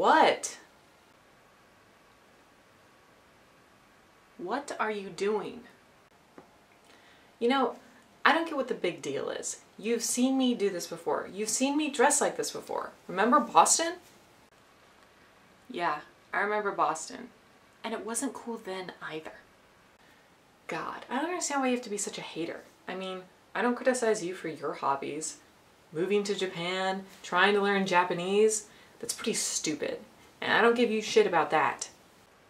What? What are you doing? You know, I don't get what the big deal is. You've seen me do this before. You've seen me dress like this before. Remember Boston? Yeah, I remember Boston. And it wasn't cool then either. God, I don't understand why you have to be such a hater. I mean, I don't criticize you for your hobbies. Moving to Japan, trying to learn Japanese, that's pretty stupid. And I don't give you shit about that.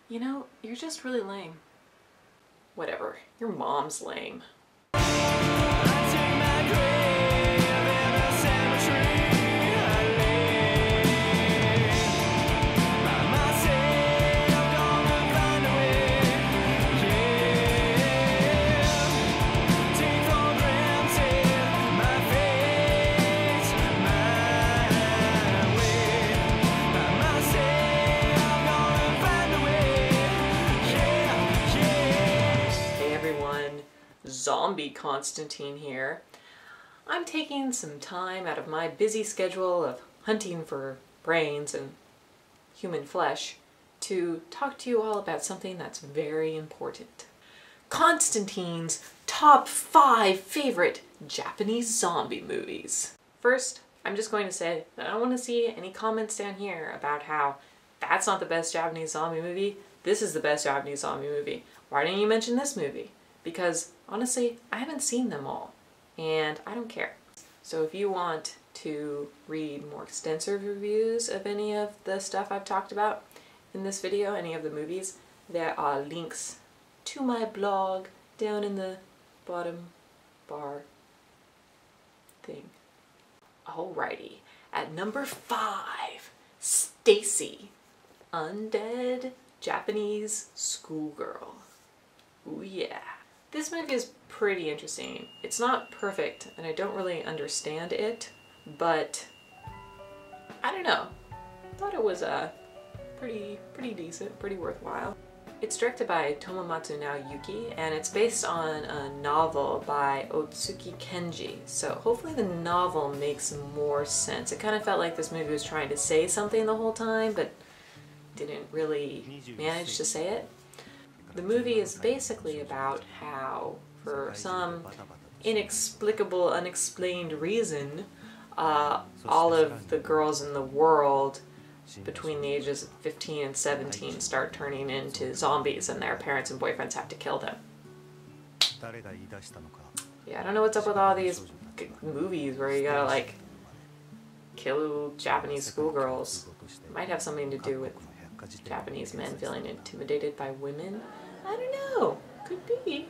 You know, you're just really lame. Whatever, your mom's lame. Zombie Constantine here. I'm taking some time out of my busy schedule of hunting for brains and human flesh to talk to you all about something that's very important. Constantine's top five favorite Japanese zombie movies. First, I'm just going to say that I don't want to see any comments down here about how that's not the best Japanese zombie movie, this is the best Japanese zombie movie. Why didn't you mention this movie? Because honestly, I haven't seen them all and I don't care. So if you want to read more extensive reviews of any of the stuff I've talked about in this video, any of the movies, there are links to my blog down in the bottom bar thing. Alrighty, at number five, Stacy, Undead Japanese Schoolgirl. Ooh yeah. This movie is pretty interesting. It's not perfect and I don't really understand it, but I don't know. I thought it was uh, pretty, pretty decent, pretty worthwhile. It's directed by Tomomatsu Naoyuki and it's based on a novel by Otsuki Kenji. So hopefully the novel makes more sense. It kind of felt like this movie was trying to say something the whole time, but didn't really manage to say it. The movie is basically about how, for some inexplicable, unexplained reason, uh, all of the girls in the world between the ages of 15 and 17 start turning into zombies and their parents and boyfriends have to kill them. Yeah, I don't know what's up with all these movies where you gotta like kill Japanese schoolgirls. Might have something to do with Japanese men feeling intimidated by women. I don't know. Could be.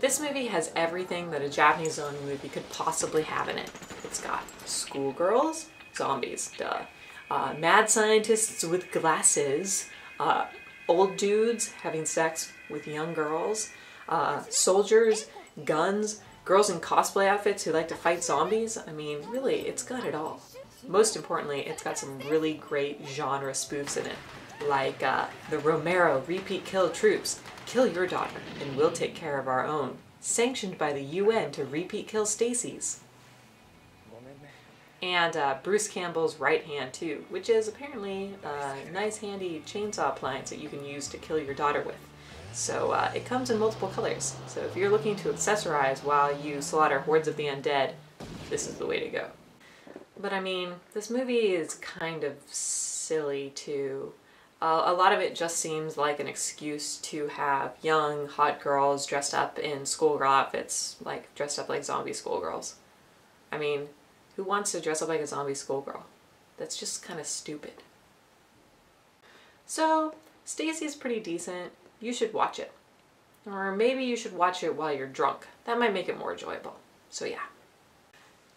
This movie has everything that a Japanese zombie movie could possibly have in it. It's got schoolgirls, zombies, duh. Uh, mad scientists with glasses, uh, old dudes having sex with young girls, uh, soldiers, guns, girls in cosplay outfits who like to fight zombies. I mean, really, it's got it all. Most importantly, it's got some really great genre spoofs in it, like uh, the Romero repeat kill troops, kill your daughter and we'll take care of our own, sanctioned by the UN to repeat kill Stacy's. And uh, Bruce Campbell's right hand too, which is apparently a nice handy chainsaw appliance that you can use to kill your daughter with. So uh, it comes in multiple colors. So if you're looking to accessorize while you slaughter hordes of the undead, this is the way to go. But I mean, this movie is kind of silly too. Uh, a lot of it just seems like an excuse to have young, hot girls dressed up in schoolgirl outfits, like dressed up like zombie schoolgirls. I mean, who wants to dress up like a zombie schoolgirl? That's just kind of stupid. So, Stacy's pretty decent. You should watch it. Or maybe you should watch it while you're drunk. That might make it more enjoyable. So yeah.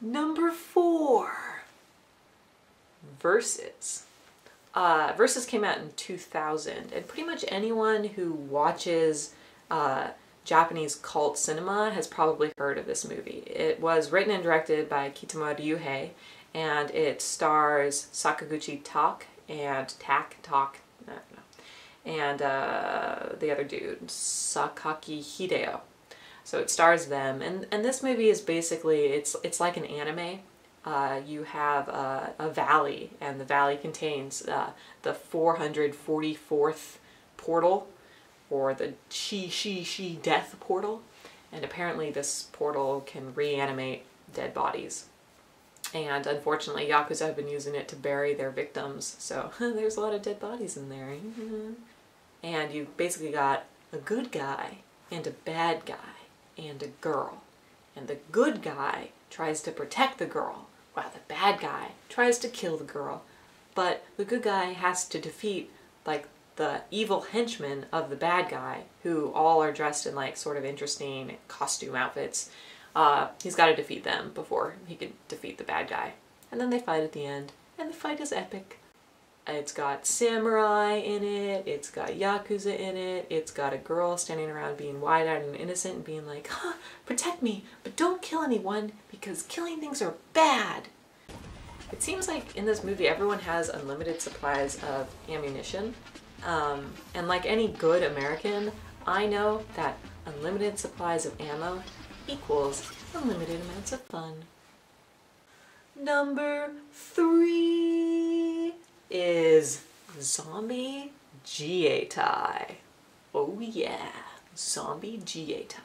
Number four. Versus. Uh, Versus came out in 2000, and pretty much anyone who watches uh, Japanese cult cinema has probably heard of this movie. It was written and directed by Kitamura Ryuhei, and it stars Sakaguchi Tak and Tak Tak, no, no, and uh, the other dude, Sakaki Hideo. So it stars them, and and this movie is basically it's it's like an anime. uh, you have uh, a valley, and the valley contains uh, the 444th portal, or the She She She Death portal. And apparently, this portal can reanimate dead bodies. And unfortunately, Yakuza have been using it to bury their victims, so there's a lot of dead bodies in there. And you've basically got a good guy and a bad guy and a girl. And the good guy tries to protect the girl, while the bad guy tries to kill the girl. But the good guy has to defeat, like, the evil henchmen of the bad guy, who all are dressed in, like, sort of interesting costume outfits. Uh, he's got to defeat them before he can defeat the bad guy. And then they fight at the end, and the fight is epic. It's got samurai in it, it's got yakuza in it, it's got a girl standing around being wide-eyed and innocent and being like, huh, protect me, but don't kill anyone because killing things are bad. It seems like in this movie everyone has unlimited supplies of ammunition. Um, and like any good American, I know that unlimited supplies of ammo equals unlimited amounts of fun. Number three Zombie Jietai. Oh yeah, Zombie Jietai.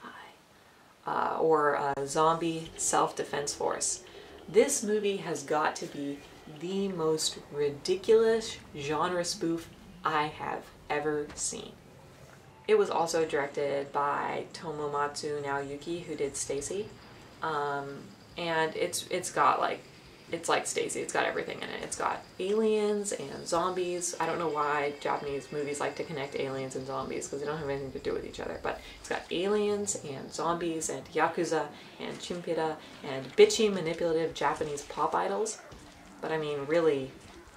Uh, or uh, Zombie Self-Defense Force. This movie has got to be the most ridiculous genre spoof I have ever seen. It was also directed by Tomomatsu Naoyuki, who did Stacy. Um, and it's it's got like it's like Stacy. It's got everything in it. It's got aliens and zombies. I don't know why Japanese movies like to connect aliens and zombies because they don't have anything to do with each other. But it's got aliens and zombies and yakuza and chimpira and bitchy manipulative Japanese pop idols. But I mean, really,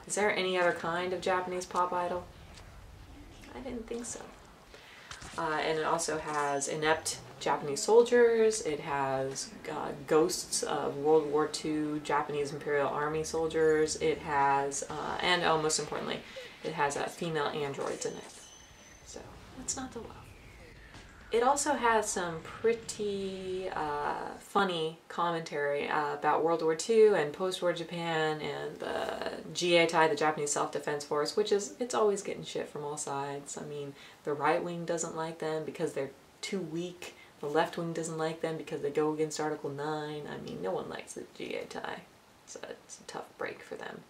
is there any other kind of Japanese pop idol? I didn't think so. Uh, and it also has inept Japanese soldiers. It has uh, ghosts of World War II Japanese Imperial Army soldiers. It has, uh, and oh, most importantly, it has uh, female androids in it. So that's not the love. It also has some pretty uh, funny commentary uh, about World War II and post-war Japan and the Jietai, the Japanese Self-Defense Force, which is, it's always getting shit from all sides. I mean, the right wing doesn't like them because they're too weak. The left wing doesn't like them because they go against Article 9. I mean, no one likes the Jietai. It's a, it's a tough break for them.